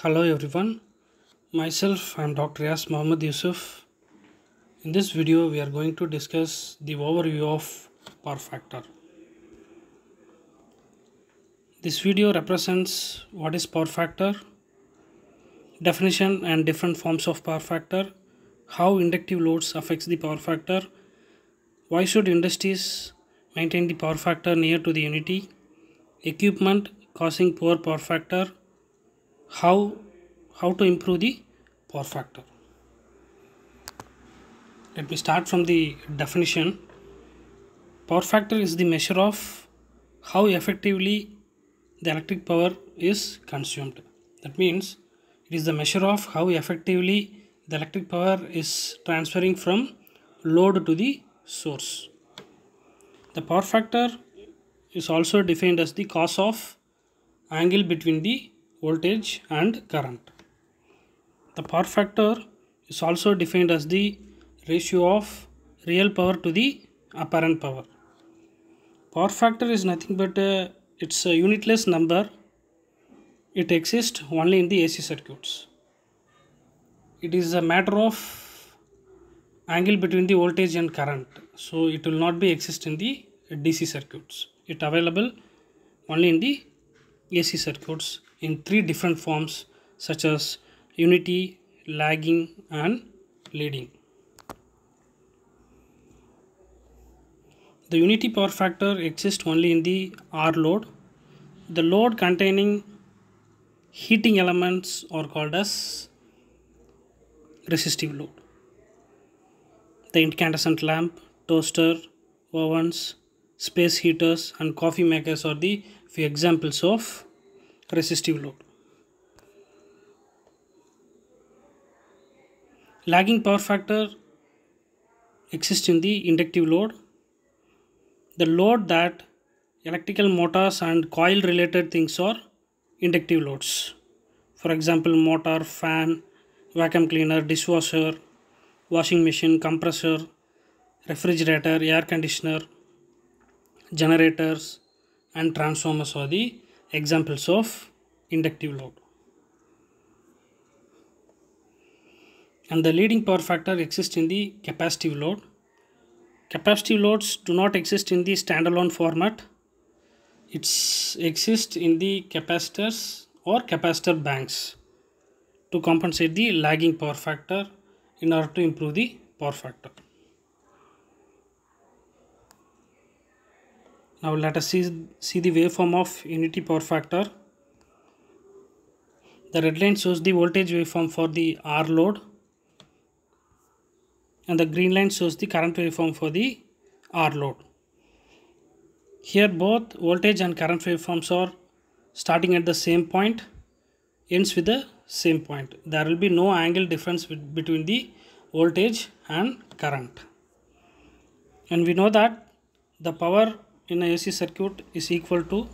Hello everyone, myself I am Dr. S. Mohamed Yousuf. In this video, we are going to discuss the overview of power factor. This video represents what is power factor, definition and different forms of power factor, how inductive loads affects the power factor, why should industries maintain the power factor near to the unity, equipment causing poor power factor, how how to improve the power factor. Let me start from the definition. Power factor is the measure of how effectively the electric power is consumed. That means it is the measure of how effectively the electric power is transferring from load to the source. The power factor is also defined as the cos of angle between the voltage and current. The power factor is also defined as the ratio of real power to the apparent power. Power factor is nothing but a, it's a unitless number. It exists only in the AC circuits. It is a matter of angle between the voltage and current. So it will not be exist in the DC circuits. It available only in the AC circuits in three different forms such as unity, lagging and leading. The unity power factor exists only in the R load. The load containing heating elements are called as resistive load. The incandescent lamp, toaster, ovens, space heaters and coffee makers are the few examples of resistive load. Lagging power factor exists in the inductive load. The load that electrical motors and coil related things are inductive loads. For example, motor, fan, vacuum cleaner, dishwasher, washing machine, compressor, refrigerator, air conditioner, generators and transformers are the examples of inductive load. And the leading power factor exists in the capacitive load. Capacitive loads do not exist in the standalone format. It exists in the capacitors or capacitor banks to compensate the lagging power factor in order to improve the power factor. Now let us see, see the waveform of unity power factor. The red line shows the voltage waveform for the R load and the green line shows the current waveform for the R load. Here both voltage and current waveforms are starting at the same point, ends with the same point. There will be no angle difference between the voltage and current. And we know that the power in a AC circuit is equal to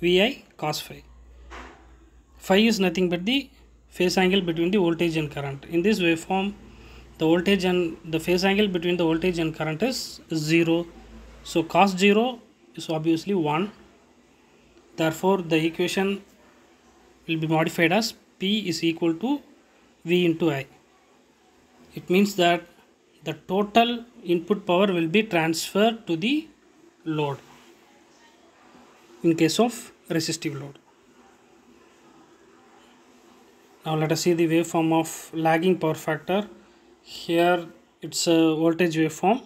VI cos phi. Phi is nothing but the phase angle between the voltage and current. In this waveform, the voltage and the phase angle between the voltage and current is 0. So cos 0 is obviously 1. Therefore, the equation will be modified as P is equal to V into I. It means that the total input power will be transferred to the load in case of resistive load. Now let us see the waveform of lagging power factor. Here it's a voltage waveform.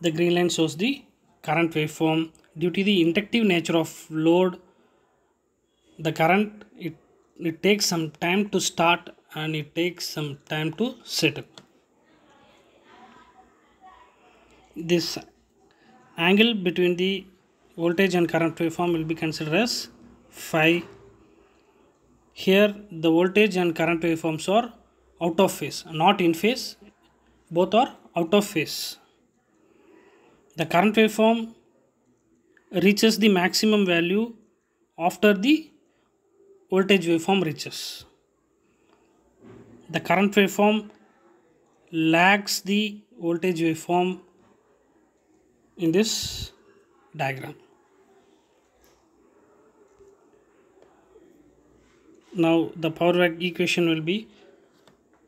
The green line shows the current waveform. Due to the inductive nature of load, the current it, it takes some time to start and it takes some time to set up. This angle between the voltage and current waveform will be considered as phi. Here the voltage and current waveforms are out of phase, not in phase, both are out of phase. The current waveform reaches the maximum value after the voltage waveform reaches. The current waveform lags the voltage waveform in this diagram. now the power vac equation will be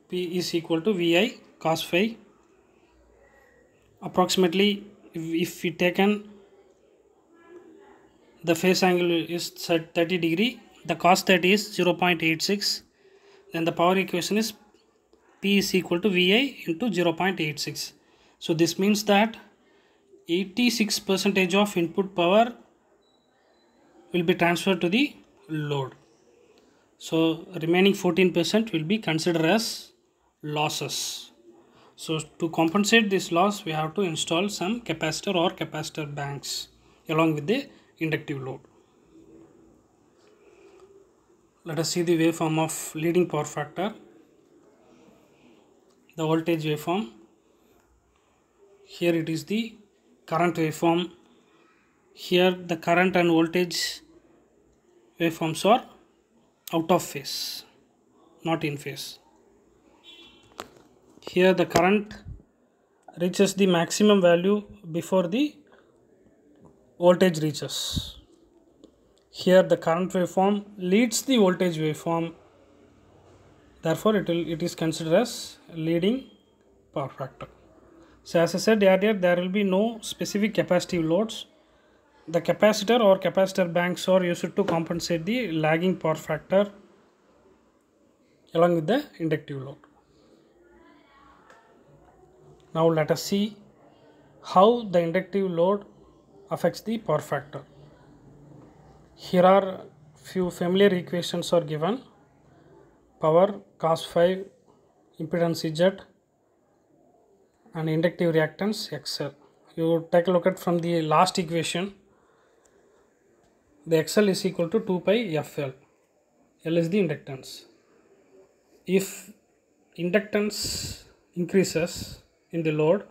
P is equal to VI cos phi approximately if, we taken the phase angle is 30 degree the cos 30 is 0.86 then the power equation is P is equal to VI into 0.86 so this means that 86 percentage of input power will be transferred to the load. So remaining 14% will be considered as losses. So to compensate this loss we have to install some capacitor or capacitor banks along with the inductive load. Let us see the waveform of leading power factor. The voltage waveform. Here it is the current waveform. Here the current and voltage waveforms are out of phase not in phase. Here the current reaches the maximum value before the voltage reaches. Here the current waveform leads the voltage waveform. Therefore it will it is considered as leading power factor so as i said earlier there will be no specific capacitive loads. The capacitor or capacitor banks are used to compensate the lagging power factor along with the inductive load. Now let us see how the inductive load affects the power factor. Here are few familiar equations are given. Power cos phi impedance z and inductive reactance xl you take a look at from the last equation. The xl is equal to 2 pi fl l. Is the inductance. If inductance increases in the load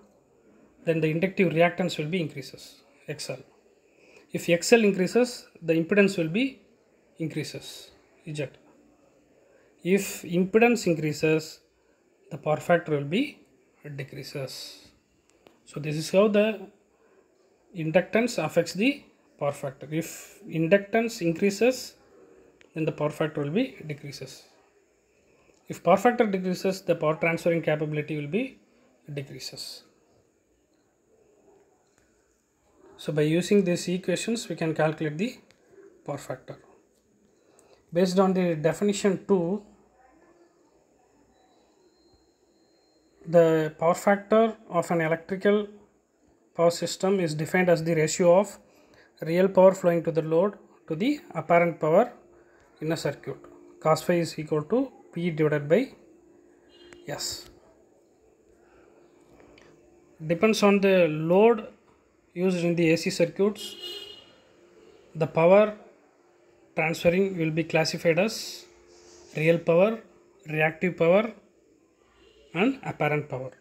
then the inductive reactance will be increases xl if xl increases the impedance will be increases z. If impedance increases the power factor will be decreases. So this is how the inductance affects the power factor. If inductance increases then the power factor will be decreases. If power factor decreases the power transferring capability will be decreases. So by using these equations we can calculate the power factor. Based on the definition 2 the power factor of an electrical power system is defined as the ratio of real power flowing to the load to the apparent power in a circuit. Cos phi is equal to P divided by S. Depends on the load used in the AC circuits, the power transferring will be classified as real power, reactive power and apparent power.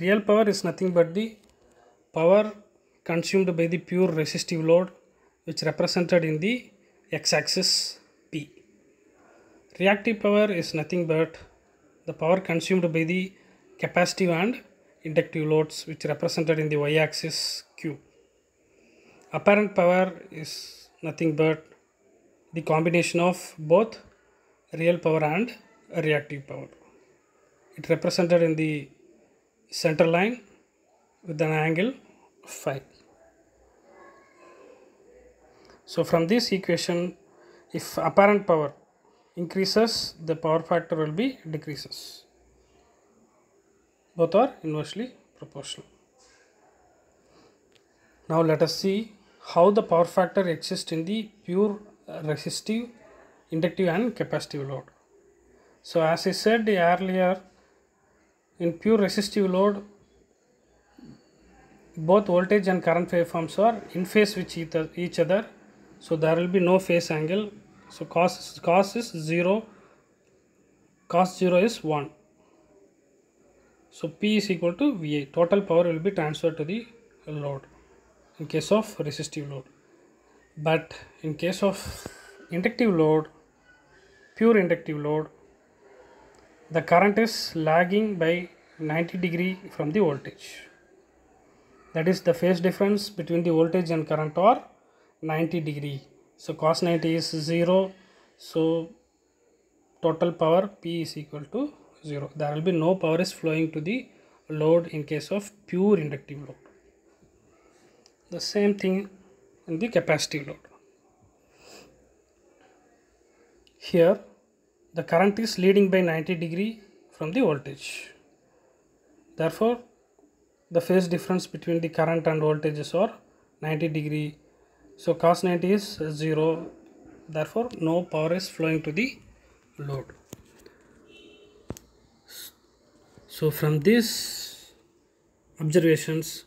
Real power is nothing but the power consumed by the pure resistive load which represented in the x-axis P. Reactive power is nothing but the power consumed by the capacitive and inductive loads which represented in the y-axis Q. Apparent power is nothing but the combination of both real power and reactive power. It represented in the center line with an angle phi. So from this equation if apparent power increases the power factor will be decreases both are inversely proportional. Now let us see how the power factor exists in the pure resistive, inductive and capacitive load. So as I said earlier, in pure resistive load, both voltage and current waveforms are in phase with each other. So there will be no phase angle. So cos, cos is 0, cos 0 is 1. So P is equal to VA. Total power will be transferred to the load in case of resistive load. But in case of inductive load, pure inductive load, the current is lagging by 90 degree from the voltage. That is the phase difference between the voltage and current or 90 degree. So cos 90 is 0, so total power p is equal to 0 there will be no power is flowing to the load in case of pure inductive load the same thing in the capacitive load here the current is leading by 90 degree from the voltage. Therefore the phase difference between the current and voltages are 90 degree. So cos 90 is 0 therefore no power is flowing to the load. So from this observations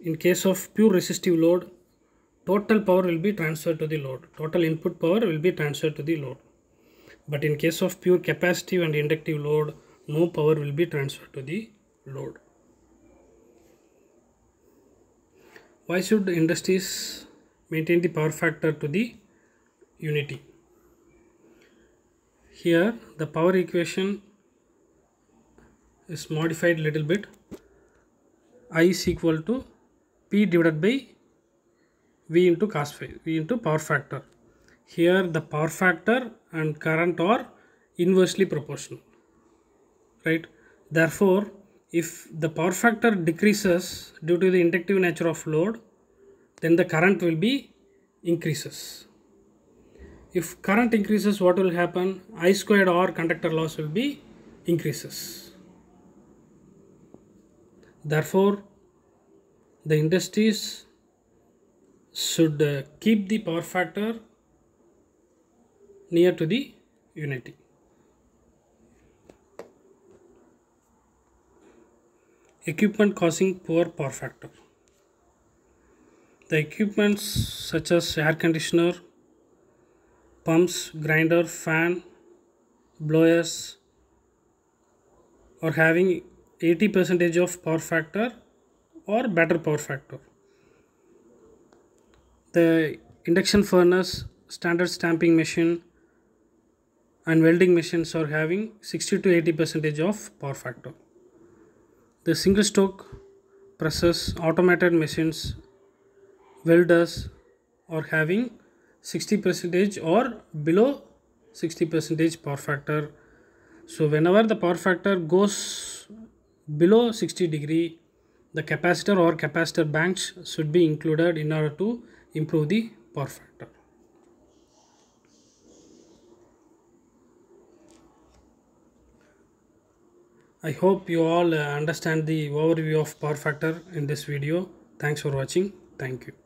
in case of pure resistive load total power will be transferred to the load. Total input power will be transferred to the load but in case of pure capacitive and inductive load no power will be transferred to the load. Why should industries maintain the power factor to the unity? Here the power equation is modified little bit. I is equal to p divided by v into cos phi v into power factor. Here the power factor and current are inversely proportional right? Therefore if the power factor decreases due to the inductive nature of load then the current will be increases. If current increases what will happen? I squared r conductor loss will be increases. Therefore the industries should uh, keep the power factor near to the unity. Equipment causing poor power factor. The equipments such as air conditioner pumps grinder fan blowers are having 80 percentage of power factor or better power factor. The induction furnace standard stamping machine and welding machines are having 60 to 80 percentage of power factor. The single stroke presses automated machines welders are having 60 percentage or below 60 percentage power factor. So whenever the power factor goes below 60 degree the capacitor or capacitor banks should be included in order to improve the power factor I hope you all uh, understand the overview of power factor in this video. Thanks for watching. Thank you.